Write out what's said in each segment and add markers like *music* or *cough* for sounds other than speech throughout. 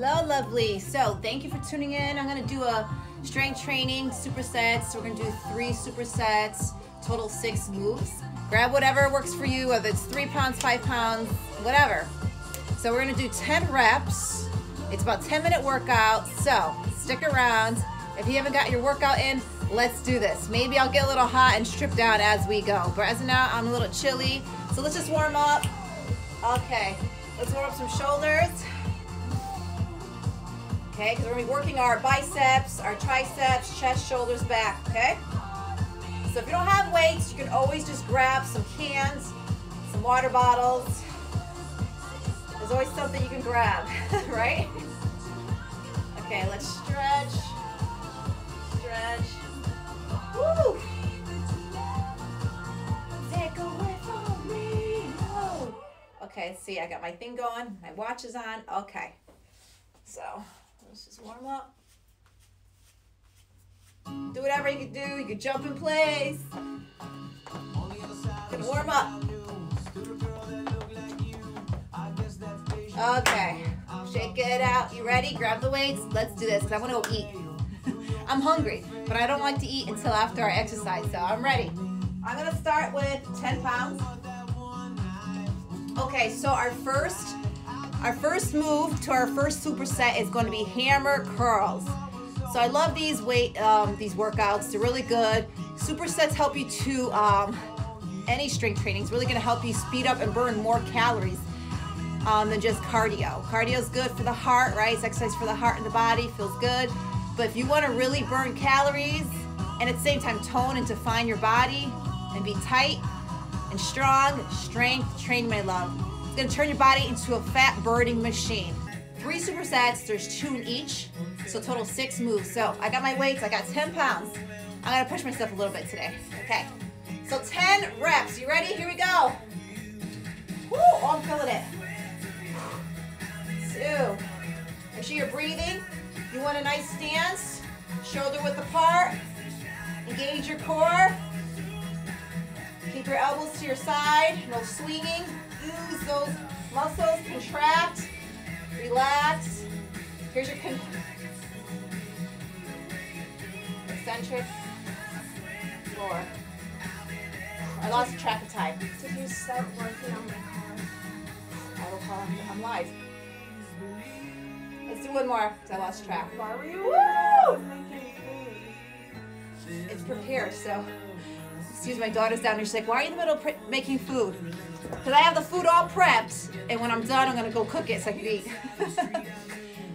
Hello, lovely. So, thank you for tuning in. I'm gonna do a strength training supersets. So we're gonna do three supersets, total six moves. Grab whatever works for you, whether it's three pounds, five pounds, whatever. So, we're gonna do 10 reps. It's about 10 minute workout. So, stick around. If you haven't got your workout in, let's do this. Maybe I'll get a little hot and strip down as we go. But as of now, I'm a little chilly. So, let's just warm up. Okay, let's warm up some shoulders. Okay, because we're gonna be working our biceps, our triceps, chest, shoulders, back, okay? So if you don't have weights, you can always just grab some cans, some water bottles. There's always something you can grab, *laughs* right? Okay, let's stretch, stretch. Okay, see, I got my thing going, my watch is on. Okay, so let's just warm up. Do whatever you can do. You can jump in place. Gonna warm up. Okay, shake it out. You ready? Grab the weights. Let's do this because I want to go eat. I'm hungry, but I don't like to eat until after I exercise, so I'm ready. I'm gonna start with 10 pounds. Okay, so our first our first move to our first superset is going to be hammer curls. So I love these weight um, these workouts. They're really good. Supersets help you to um, any strength training is really going to help you speed up and burn more calories um, than just cardio. Cardio is good for the heart, right? It's exercise for the heart and the body. Feels good. But if you want to really burn calories and at the same time tone and define your body and be tight and strong, strength training, my love. Gonna turn your body into a fat burning machine. Three supersets, there's two in each, so total six moves. So I got my weights, I got 10 pounds. I'm gonna push myself a little bit today, okay? So 10 reps, you ready? Here we go. Woo, oh, I'm feeling it. Two. Make sure you're breathing. You want a nice stance, shoulder width apart. Engage your core. Keep your elbows to your side, no swinging. Use those muscles, contract, relax. Here's your eccentric floor. I lost track of time. Did you start working on my car? I will call him. I'm live. Let's do one more because I lost track. Why were you Woo! I was making food? It's prepared, so. Excuse my daughter's down here. She's like, why are you in the middle of making food? Because I have the food all prepped, and when I'm done, I'm gonna go cook it so I can eat.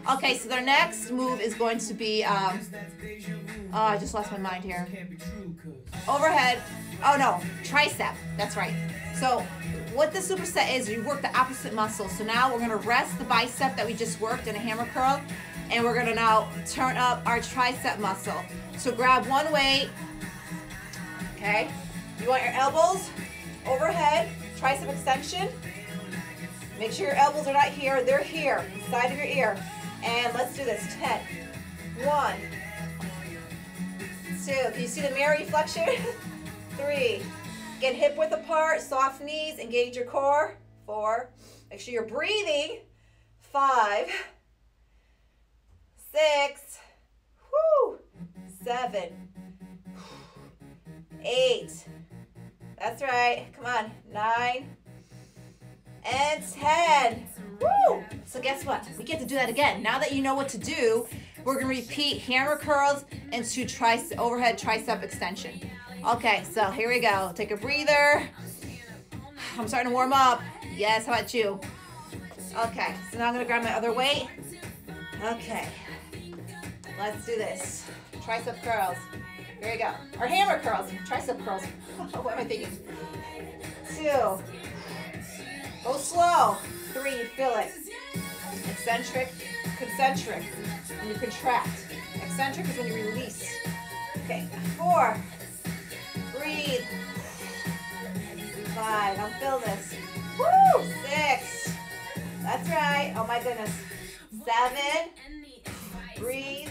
*laughs* okay, so their next move is going to be. Um, oh, I just lost my mind here. Overhead. Oh no, tricep. That's right. So what the superset is, you work the opposite muscle. So now we're gonna rest the bicep that we just worked in a hammer curl, and we're gonna now turn up our tricep muscle. So grab one weight. Okay. You want your elbows overhead, tricep extension. Make sure your elbows are not here, they're here, side of your ear. And let's do this. 10. One. Two. Can you see the mirror reflection? *laughs* Three. Get hip width apart, soft knees, engage your core. Four. Make sure you're breathing. Five. Six. Whoo. Seven. Eight. That's right. Come on. Nine. And ten. Woo! So guess what? We get to do that again. Now that you know what to do, we're gonna repeat hammer curls into tricep overhead tricep extension. Okay, so here we go. Take a breather. I'm starting to warm up. Yes, how about you? Okay, so now I'm gonna grab my other weight. Okay, let's do this. Tricep curls. Here we go. Or hammer curls. Tricep curls. *laughs* what am I thinking? Two. Go slow. Three, feel it. Eccentric, concentric. When you contract. Eccentric is when you release. Okay, four. Breathe. Five. I'll feel this. Woo! Six. That's right. Oh my goodness. Seven. Breathe.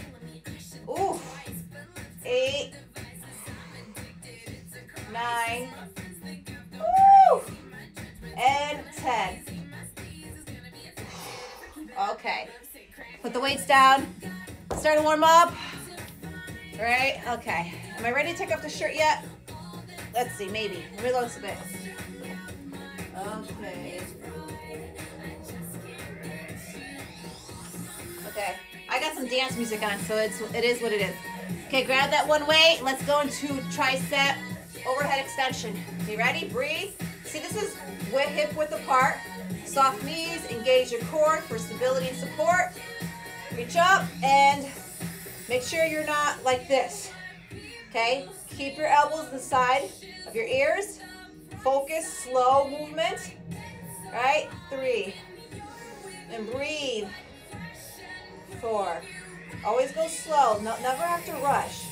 Ooh. Eight. Nine. Woo! And ten. Okay. Put the weights down. Start to warm up. All right, okay. Am I ready to take off the shirt yet? Let's see, maybe. Let me look a bit. Okay. Okay. I got some dance music on, so it's it is what it is. Okay, grab that one weight. Let's go into tricep overhead extension. Okay, ready? Breathe. See, this is hip width apart. Soft knees, engage your core for stability and support. Reach up and make sure you're not like this. Okay? Keep your elbows the side of your ears. Focus, slow movement. Right? Three. And breathe. Four. Always go slow. No, never have to rush.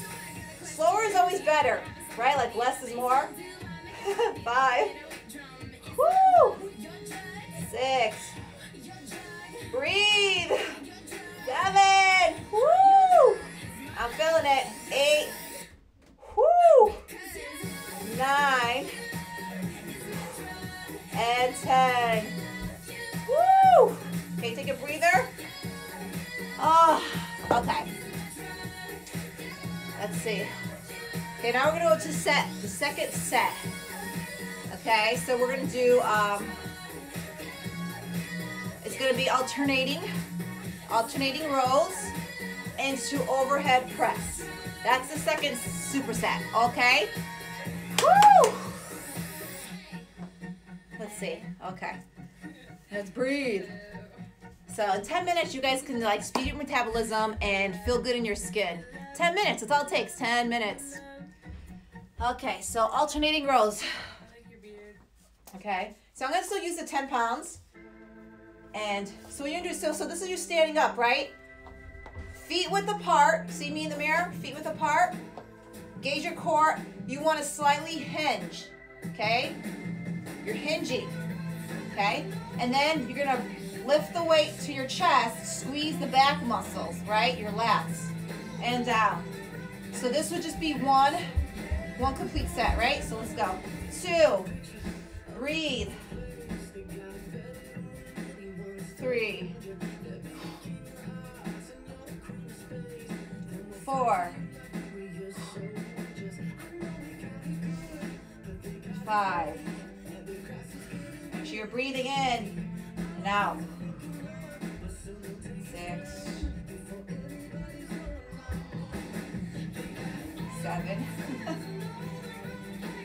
Slower is always better. Right? Like less is more. *laughs* Five. Woo! Six. Breathe. So we're gonna do, um, it's gonna be alternating, alternating rows into overhead press. That's the second superset, okay? Woo! Let's see, okay. Let's breathe. So in 10 minutes, you guys can like speed your metabolism and feel good in your skin. 10 minutes, that's all it takes, 10 minutes. Okay, so alternating rows. Okay, so I'm gonna still use the 10 pounds. And so what you're gonna do, so, so this is you standing up, right? Feet width apart, see me in the mirror? Feet width apart. Gauge your core. You wanna slightly hinge, okay? You're hinging, okay? And then you're gonna lift the weight to your chest, squeeze the back muscles, right? Your lats, and down. So this would just be one, one complete set, right? So let's go. Two, breathe. Three, four, five. Make sure you're breathing in and out. Six, seven.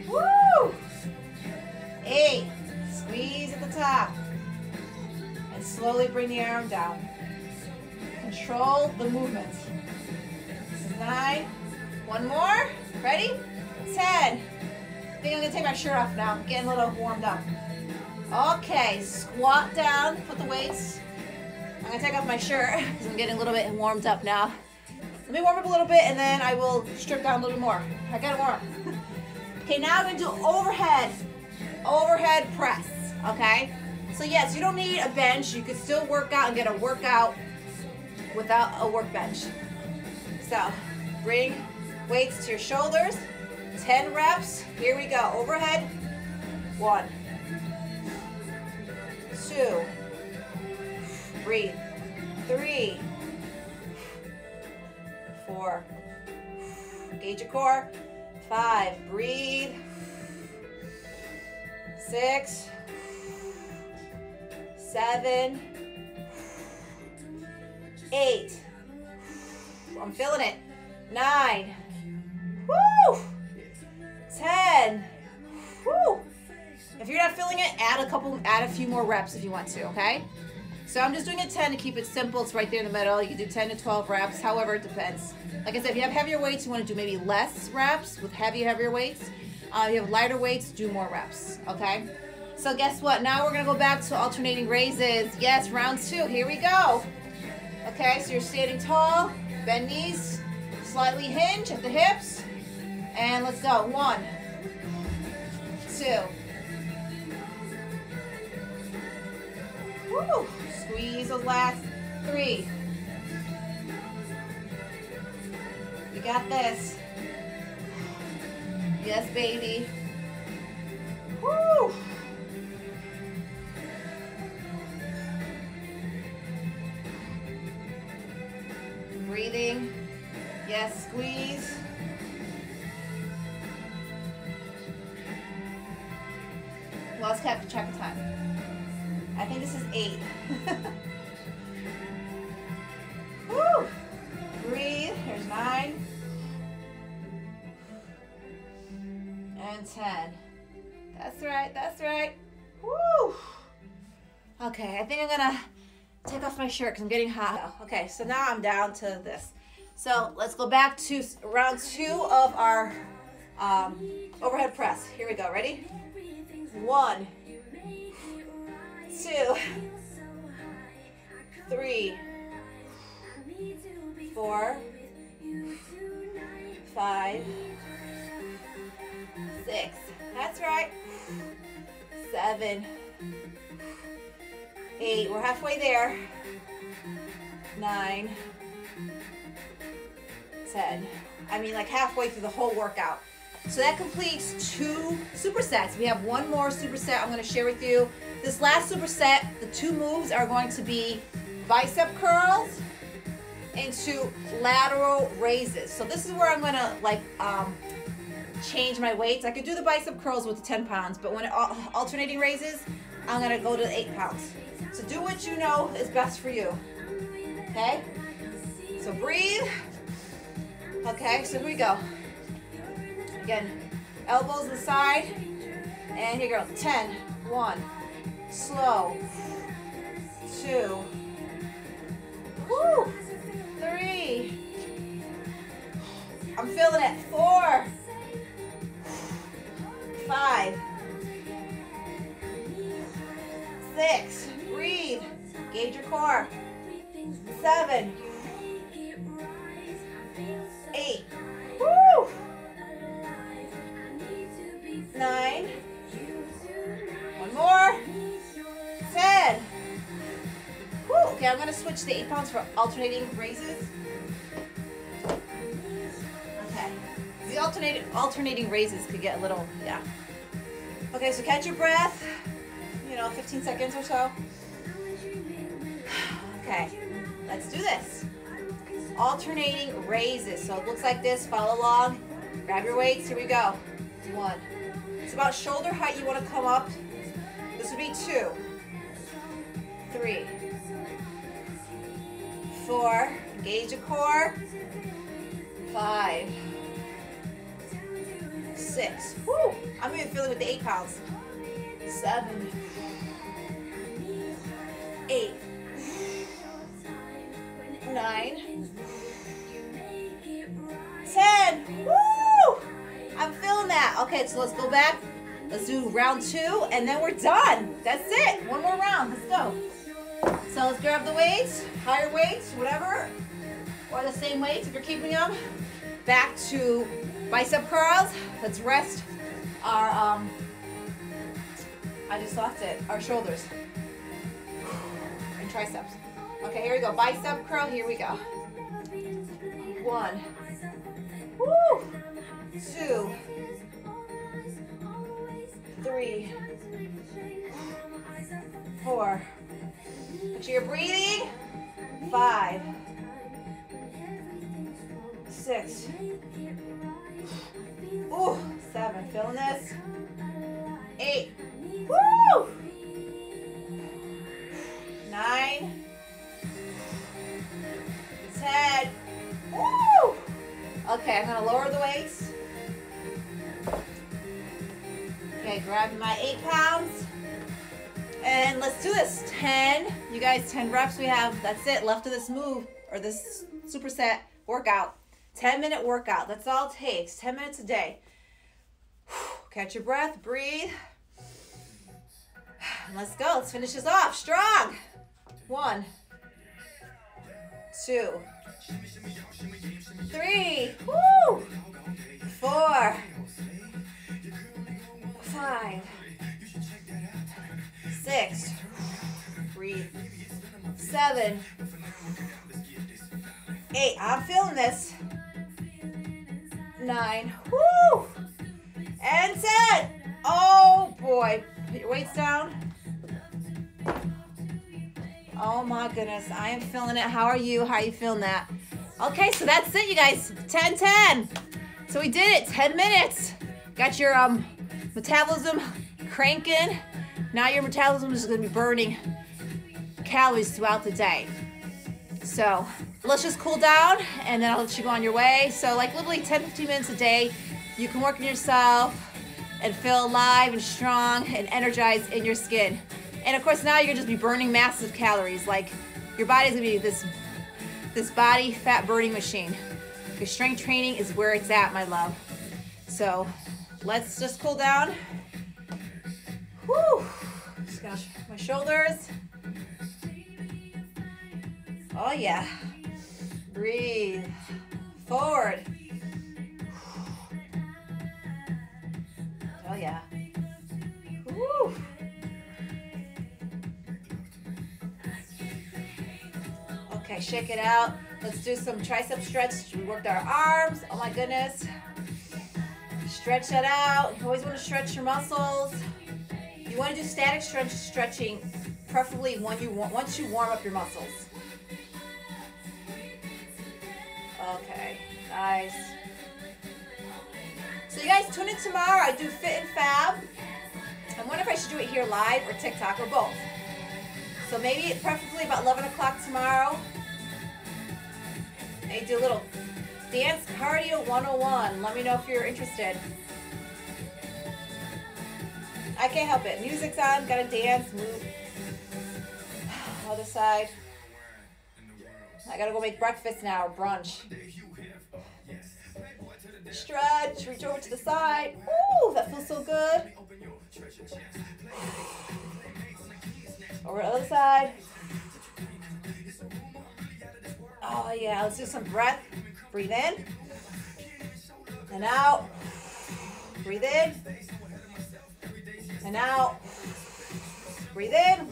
*laughs* Woo! Eight. Squeeze at the top. And slowly bring the arm down. Control the movement. Nine. One more. Ready? Ten. I think I'm gonna take my shirt off now. I'm Getting a little warmed up. Okay, squat down, put the weights. I'm gonna take off my shirt *laughs* because I'm getting a little bit warmed up now. Let me warm up a little bit and then I will strip down a little more. I got it warm. *laughs* okay, now I'm gonna do overhead, overhead press, okay? So yes, you don't need a bench. You could still work out and get a workout without a workbench. So bring weights to your shoulders. 10 reps. Here we go. Overhead. One, two, breathe, three, four, engage your core, five, breathe, six, seven, eight, I'm feeling it, nine, woo, ten, woo, if you're not feeling it, add a couple, add a few more reps if you want to, okay? So I'm just doing a 10 to keep it simple. It's right there in the middle. You can do 10 to 12 reps, however it depends. Like I said, if you have heavier weights, you want to do maybe less reps with heavy, heavier weights. Uh, you have lighter weights, do more reps, okay? So guess what? Now we're gonna go back to alternating raises. Yes, round two, here we go. Okay, so you're standing tall, bend knees, slightly hinge at the hips, and let's go. One, two, Woo. Squeeze those last three. You got this. Yes, baby. Woo! Breathing. Yes, squeeze. And ten. That's right, that's right. Woo! Okay, I think I'm gonna take off my shirt because I'm getting hot. Okay, so now I'm down to this. So let's go back to round two of our um, overhead press. Here we go. Ready? One, two, three, four, five, six. That's right. Seven, eight. We're halfway there. Nine, ten. I mean, like halfway through the whole workout. So that completes two supersets. We have one more superset I'm going to share with you. This last superset, the two moves are going to be bicep curls into lateral raises. So this is where I'm going to like um, change my weights. I could do the bicep curls with the 10 pounds, but when alternating raises, I'm going to go to 8 pounds. So do what you know is best for you. Okay? So breathe. Okay, so here we go. Again, elbows inside. And here we go. 10. 1. Slow. 2. Woo. 3. I'm feeling it. 4. 5. 6. Breathe. Gauge your core. 7. 8. Woo. 9. One more. 10. Woo. Okay, I'm going to switch the 8 pounds for alternating raises. Alternating alternating raises could get a little, yeah. Okay, so catch your breath. You know, 15 seconds or so. Okay, let's do this. Alternating raises. So it looks like this. Follow along. Grab your weights. Here we go. One. It's about shoulder height. You want to come up. This would be two, three, four. Engage your core. Five, six. Woo! I'm even feeling with the eight pounds. Seven, eight, nine, ten. Woo! I'm feeling that. Okay, so let's go back. Let's do round two, and then we're done. That's it. One more round. Let's go. So let's grab the weights, higher weights, whatever, or the same weights if you're keeping them. Back to bicep curls. Let's rest our um. I just lost it. Our shoulders and triceps. Okay, here we go. Bicep curl. Here we go. One. Woo. Two. Three. Four. Make sure you're breathing. Five. Six. Ooh, seven. Feeling this. Eight. Woo! Nine. Ten. Woo! Okay, I'm gonna lower the weights. Okay, grab my eight pounds. And let's do this. 10. You guys, 10 reps we have. That's it. Left of this move or this superset workout. 10 minute workout. That's all it takes. 10 minutes a day. Catch your breath. Breathe. *sighs* Let's go. Let's finish this off. Strong. One. Two. Three. Woo! Four. Five. Six. Breathe. Seven. Eight. I'm feeling this. Nine. Woo! And set. Oh boy. Put your weights down. Oh my goodness. I am feeling it. How are you? How are you feeling that? Okay, so that's it, you guys. 10 10. So we did it. 10 minutes. Got your um metabolism cranking. Now your metabolism is going to be burning calories throughout the day. So let's just cool down and then I'll let you go on your way. So like literally 10, 15 minutes a day, you can work on yourself and feel alive and strong and energized in your skin. And of course now you're just be burning massive calories. Like your body's gonna be this, this body fat burning machine. Your strength training is where it's at, my love. So let's just cool down. Whew. Just gonna my shoulders. Oh yeah. Breathe. Forward. Yeah. Woo. Okay, shake it out. Let's do some tricep stretch. We worked our arms. Oh my goodness. Stretch that out. You always want to stretch your muscles. You want to do static stretch stretching, preferably when you once you warm up your muscles. Okay, nice. So you guys tune in tomorrow. I do Fit and Fab. I wonder if I should do it here live or TikTok or both. So maybe preferably about 11 o'clock tomorrow. I do a little dance cardio 101. Let me know if you're interested. I can't help it. Music's on, gotta dance, move. *sighs* Other side. I gotta go make breakfast now, brunch. Stretch, reach over to the side. Ooh, that feels so good. Over the other side. Oh yeah, let's do some breath. Breathe in. And out. Breathe in. And out. Breathe in.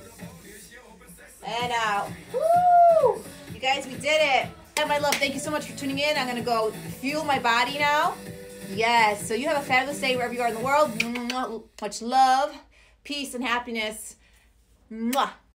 And out. Woo! You guys, we did it. And my love, thank you so much for tuning in. I'm gonna go fuel my body now. Yes, so you have a fabulous day wherever you are in the world. Much love, peace, and happiness. Mwah.